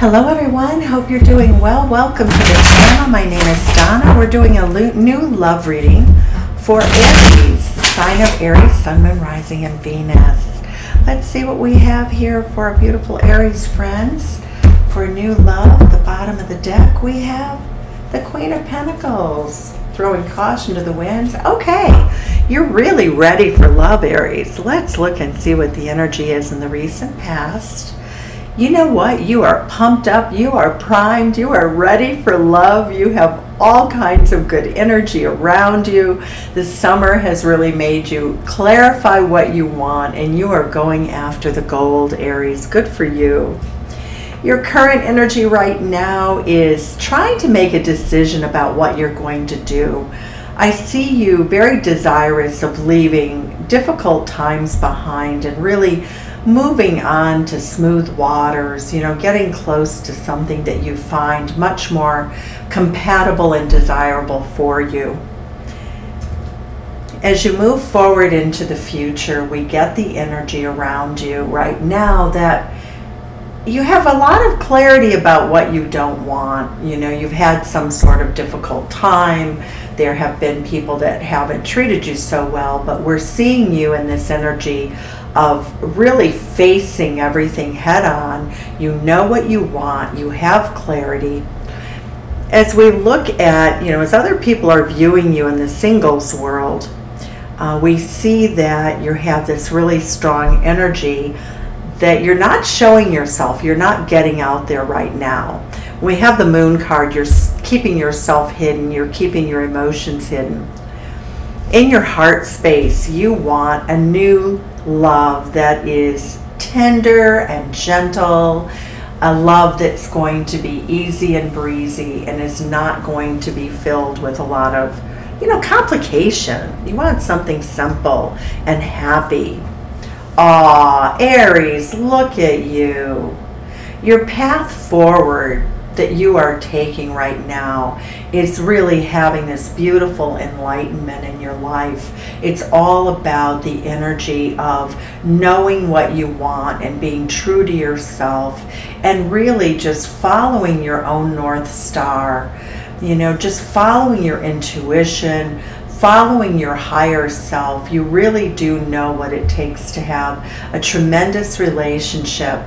Hello everyone, hope you're doing well. Welcome to the channel. My name is Donna. We're doing a new love reading for Aries, sign of Aries, Sun, Moon, Rising, and Venus. Let's see what we have here for our beautiful Aries friends. For new love, the bottom of the deck, we have the Queen of Pentacles, throwing caution to the winds. Okay, you're really ready for love, Aries. Let's look and see what the energy is in the recent past you know what? You are pumped up, you are primed, you are ready for love, you have all kinds of good energy around you. The summer has really made you clarify what you want, and you are going after the gold, Aries. Good for you. Your current energy right now is trying to make a decision about what you're going to do. I see you very desirous of leaving difficult times behind and really moving on to smooth waters, you know, getting close to something that you find much more compatible and desirable for you. As you move forward into the future, we get the energy around you right now that you have a lot of clarity about what you don't want. You know, you've had some sort of difficult time. There have been people that haven't treated you so well, but we're seeing you in this energy of really facing everything head on. You know what you want, you have clarity. As we look at, you know, as other people are viewing you in the singles world, uh, we see that you have this really strong energy that you're not showing yourself, you're not getting out there right now. we have the moon card, you're keeping yourself hidden, you're keeping your emotions hidden. In your heart space, you want a new love that is tender and gentle, a love that's going to be easy and breezy and is not going to be filled with a lot of, you know, complication. You want something simple and happy. Ah, Aries, look at you. Your path forward that you are taking right now It's really having this beautiful enlightenment in your life. It's all about the energy of knowing what you want and being true to yourself and really just following your own North Star. You know, just following your intuition, following your higher self, you really do know what it takes to have a tremendous relationship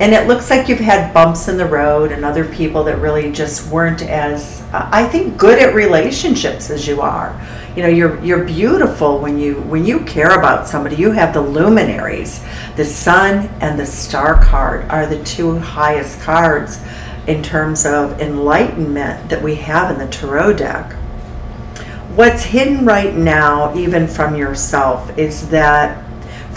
and it looks like you've had bumps in the road and other people that really just weren't as I think good at relationships as you are. You know, you're you're beautiful when you when you care about somebody. You have the luminaries. The sun and the star card are the two highest cards in terms of enlightenment that we have in the tarot deck. What's hidden right now even from yourself is that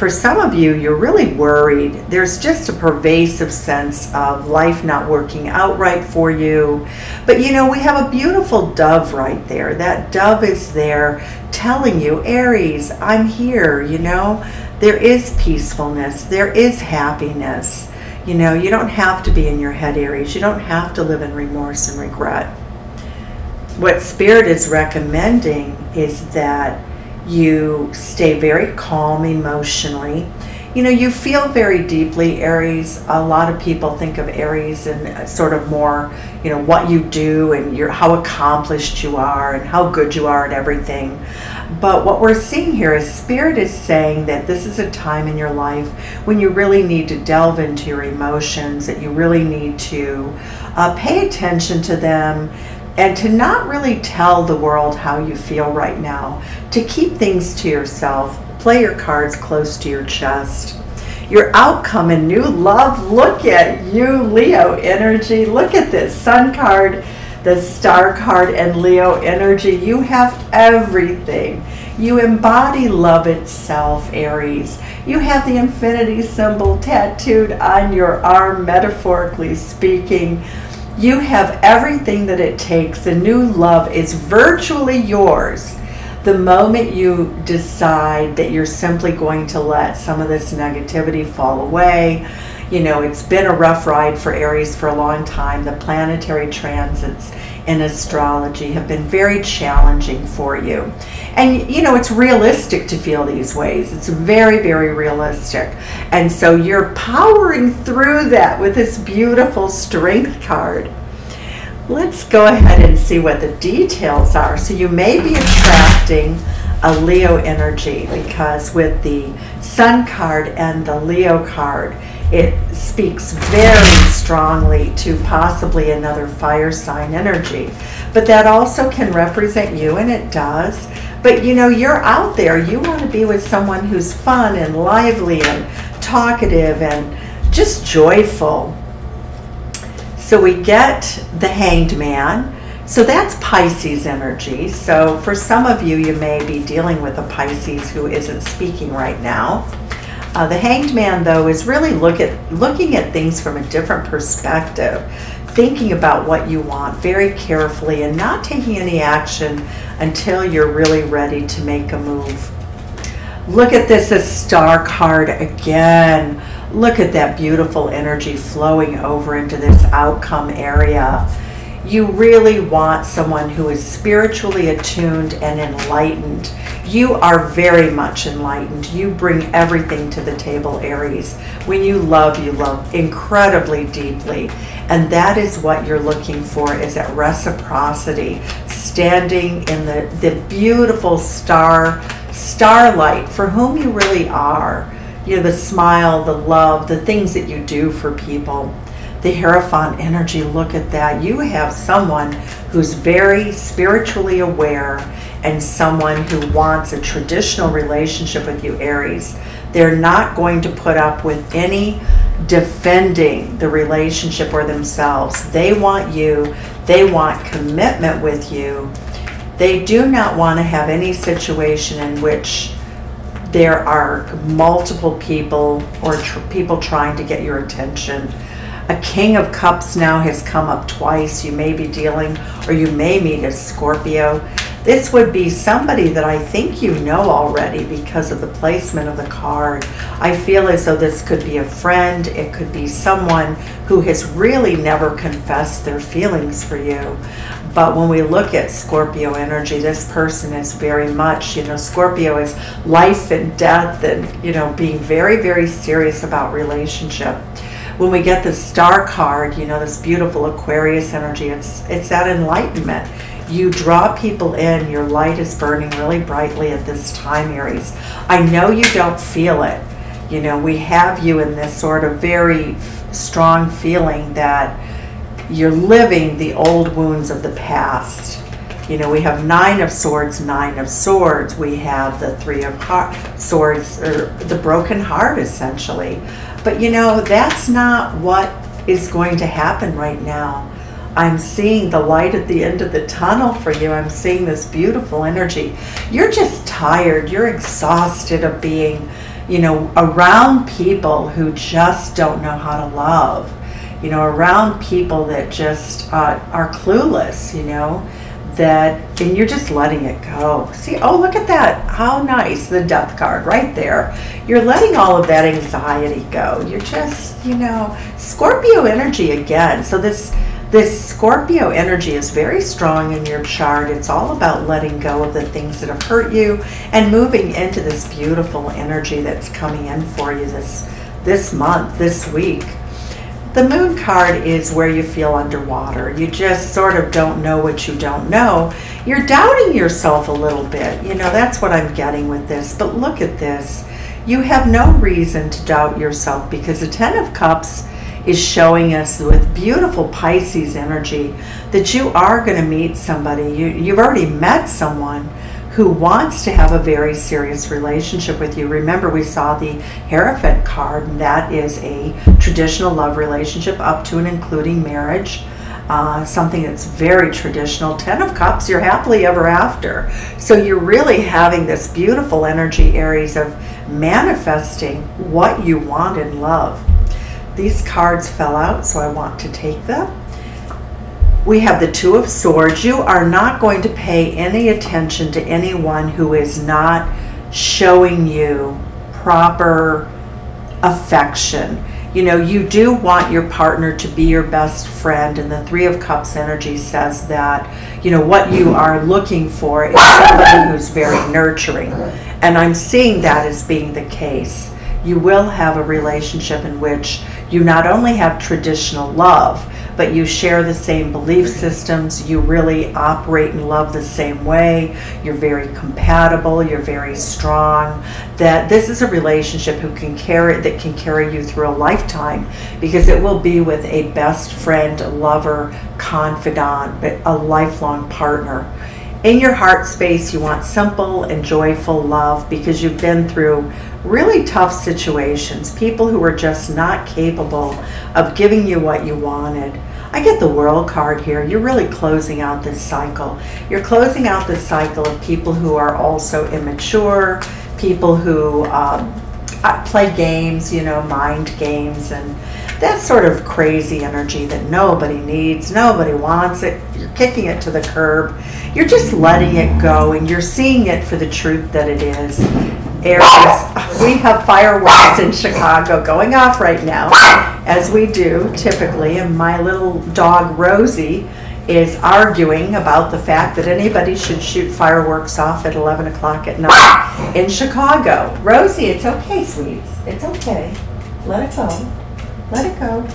for some of you, you're really worried. There's just a pervasive sense of life not working out right for you. But you know, we have a beautiful dove right there. That dove is there telling you, Aries, I'm here, you know. There is peacefulness, there is happiness. You know, you don't have to be in your head, Aries. You don't have to live in remorse and regret. What Spirit is recommending is that you stay very calm emotionally. You know, you feel very deeply, Aries. A lot of people think of Aries and sort of more, you know, what you do and your how accomplished you are and how good you are at everything. But what we're seeing here is Spirit is saying that this is a time in your life when you really need to delve into your emotions, that you really need to uh, pay attention to them, and to not really tell the world how you feel right now, to keep things to yourself, play your cards close to your chest. Your outcome and new love, look at you, Leo energy. Look at this sun card, the star card, and Leo energy. You have everything. You embody love itself, Aries. You have the infinity symbol tattooed on your arm, metaphorically speaking. You have everything that it takes. The new love is virtually yours. The moment you decide that you're simply going to let some of this negativity fall away, You know, it's been a rough ride for Aries for a long time. The planetary transits in astrology have been very challenging for you. And you know, it's realistic to feel these ways. It's very, very realistic. And so you're powering through that with this beautiful strength card. Let's go ahead and see what the details are. So you may be attracting a Leo energy because with the Sun card and the Leo card, it speaks very strongly to possibly another fire sign energy. But that also can represent you, and it does. But you know, you're out there. You want to be with someone who's fun and lively and talkative and just joyful. So we get the hanged man. So that's Pisces energy. So for some of you, you may be dealing with a Pisces who isn't speaking right now. Uh, the hanged man, though, is really look at, looking at things from a different perspective, thinking about what you want very carefully and not taking any action until you're really ready to make a move. Look at this as star card again. Look at that beautiful energy flowing over into this outcome area you really want someone who is spiritually attuned and enlightened. You are very much enlightened. You bring everything to the table, Aries. When you love, you love incredibly deeply. And that is what you're looking for is that reciprocity, standing in the, the beautiful star, starlight for whom you really are. You know, the smile, the love, the things that you do for people the Hierophant energy, look at that. You have someone who's very spiritually aware and someone who wants a traditional relationship with you, Aries. They're not going to put up with any defending the relationship or themselves. They want you, they want commitment with you. They do not want to have any situation in which there are multiple people or tr people trying to get your attention a King of Cups now has come up twice. You may be dealing or you may meet a Scorpio. This would be somebody that I think you know already because of the placement of the card. I feel as though this could be a friend. It could be someone who has really never confessed their feelings for you. But when we look at Scorpio energy, this person is very much, you know, Scorpio is life and death and, you know, being very, very serious about relationship when we get the star card, you know, this beautiful Aquarius energy, it's it's that enlightenment. You draw people in, your light is burning really brightly at this time, Aries. I know you don't feel it. You know, we have you in this sort of very strong feeling that you're living the old wounds of the past. You know, we have nine of swords, nine of swords. We have the three of swords, or the broken heart, essentially. But you know, that's not what is going to happen right now. I'm seeing the light at the end of the tunnel for you. I'm seeing this beautiful energy. You're just tired. You're exhausted of being, you know, around people who just don't know how to love. You know, around people that just uh, are clueless, you know that and you're just letting it go. See oh look at that. How nice the death card right there. You're letting all of that anxiety go. You're just you know scorpio energy again. So this this scorpio energy is very strong in your chart. It's all about letting go of the things that have hurt you and moving into this beautiful energy that's coming in for you this this month this week the moon card is where you feel underwater. You just sort of don't know what you don't know. You're doubting yourself a little bit. You know, that's what I'm getting with this. But look at this. You have no reason to doubt yourself because the Ten of Cups is showing us with beautiful Pisces energy that you are going to meet somebody. You, you've already met someone who wants to have a very serious relationship with you. Remember, we saw the Hierophant card, and that is a traditional love relationship up to and including marriage. Uh, something that's very traditional. Ten of Cups, you're happily ever after. So you're really having this beautiful energy, Aries, of manifesting what you want in love. These cards fell out, so I want to take them we have the Two of Swords. You are not going to pay any attention to anyone who is not showing you proper affection. You know, you do want your partner to be your best friend, and the Three of Cups energy says that, you know, what you are looking for is somebody who's very nurturing. And I'm seeing that as being the case. You will have a relationship in which you not only have traditional love, but you share the same belief systems. You really operate and love the same way. You're very compatible. You're very strong. That this is a relationship who can carry that can carry you through a lifetime because it will be with a best friend, lover, confidant, but a lifelong partner. In your heart space, you want simple and joyful love because you've been through really tough situations, people who are just not capable of giving you what you wanted. I get the world card here. You're really closing out this cycle. You're closing out this cycle of people who are also immature, people who um, uh, play games, you know, mind games, and that sort of crazy energy that nobody needs, nobody wants it. You're kicking it to the curb. You're just letting it go, and you're seeing it for the truth that it is. Aries, we have fireworks in Chicago going off right now, as we do typically, and my little dog Rosie is arguing about the fact that anybody should shoot fireworks off at 11 o'clock at night in Chicago. Rosie, it's okay, sweets. It's okay. Let it go. Let it go.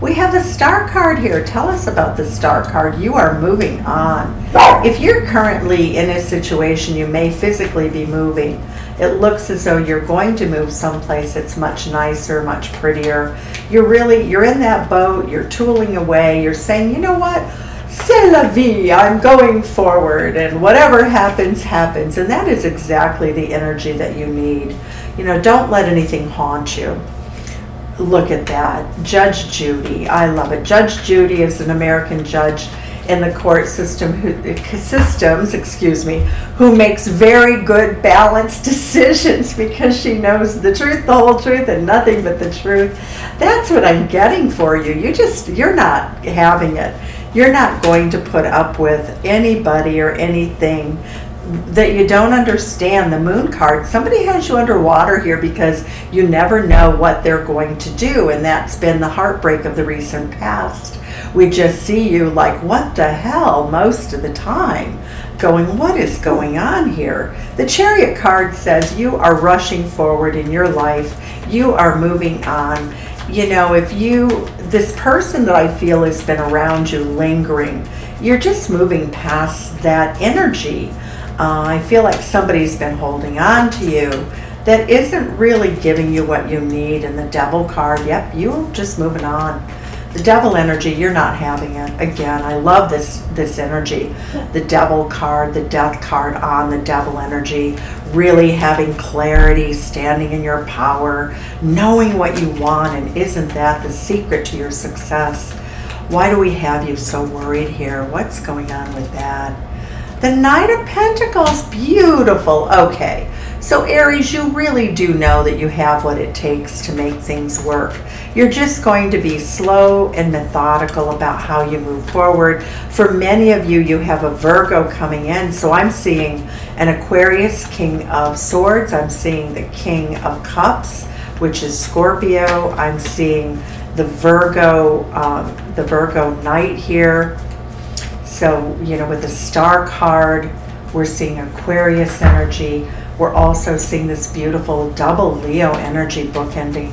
We have the star card here. Tell us about the star card. You are moving on. If you're currently in a situation, you may physically be moving it looks as though you're going to move someplace that's much nicer, much prettier. You're really, you're in that boat, you're tooling away, you're saying, you know what? C'est la vie, I'm going forward, and whatever happens, happens. And that is exactly the energy that you need. You know, don't let anything haunt you. Look at that. Judge Judy, I love it. Judge Judy is an American judge in the court system who, systems, excuse me, who makes very good balanced decisions because she knows the truth, the whole truth, and nothing but the truth. That's what I'm getting for you. You just you're not having it. You're not going to put up with anybody or anything that you don't understand the moon card somebody has you underwater here because you never know what they're going to do and that's been the heartbreak of the recent past we just see you like, what the hell, most of the time, going, what is going on here? The chariot card says you are rushing forward in your life, you are moving on. You know, if you, this person that I feel has been around you lingering, you're just moving past that energy. Uh, I feel like somebody's been holding on to you that isn't really giving you what you need. And the devil card, yep, you're just moving on. The devil energy you're not having it again. I love this this energy. The devil card the death card on the devil energy. Really having clarity standing in your power knowing what you want and isn't that the secret to your success? Why do we have you so worried here? What's going on with that the knight of pentacles beautiful okay so Aries, you really do know that you have what it takes to make things work. You're just going to be slow and methodical about how you move forward. For many of you, you have a Virgo coming in. So I'm seeing an Aquarius King of Swords. I'm seeing the King of Cups, which is Scorpio. I'm seeing the Virgo, um, the Virgo Knight here. So, you know, with the Star card, we're seeing Aquarius energy. We're also seeing this beautiful double Leo energy bookending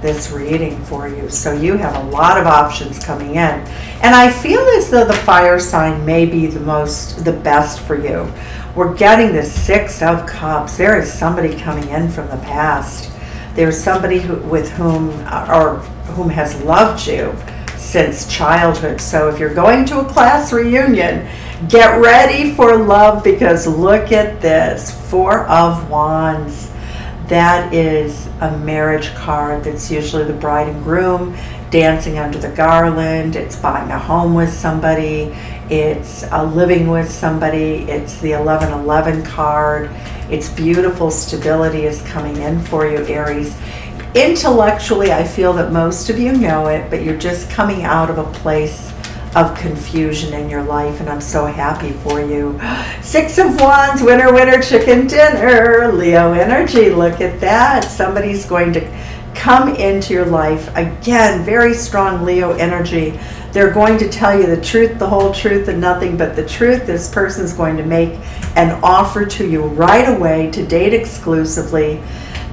this reading for you. So you have a lot of options coming in. And I feel as though the fire sign may be the most, the best for you. We're getting the Six of Cups. There is somebody coming in from the past. There's somebody who, with whom, or whom has loved you since childhood. So if you're going to a class reunion, get ready for love because look at this Four of Wands. That is a marriage card that's usually the bride and groom dancing under the garland. It's buying a home with somebody. It's uh, living with somebody. It's the 1111 card. It's beautiful stability is coming in for you, Aries intellectually, I feel that most of you know it, but you're just coming out of a place of confusion in your life, and I'm so happy for you. Six of Wands, winner, winner, chicken dinner, Leo energy. Look at that. Somebody's going to come into your life. Again, very strong Leo energy. They're going to tell you the truth, the whole truth, and nothing but the truth. This person's going to make an offer to you right away to date exclusively.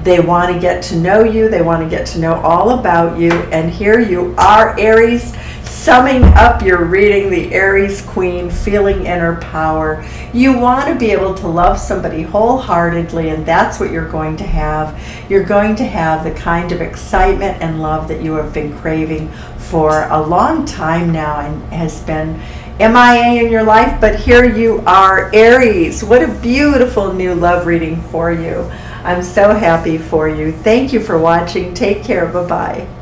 They want to get to know you. They want to get to know all about you. And here you are, Aries, summing up your reading, the Aries Queen, feeling inner power. You want to be able to love somebody wholeheartedly, and that's what you're going to have. You're going to have the kind of excitement and love that you have been craving for a long time now and has been MIA in your life, but here you are, Aries. What a beautiful new love reading for you. I'm so happy for you. Thank you for watching. Take care. Bye bye.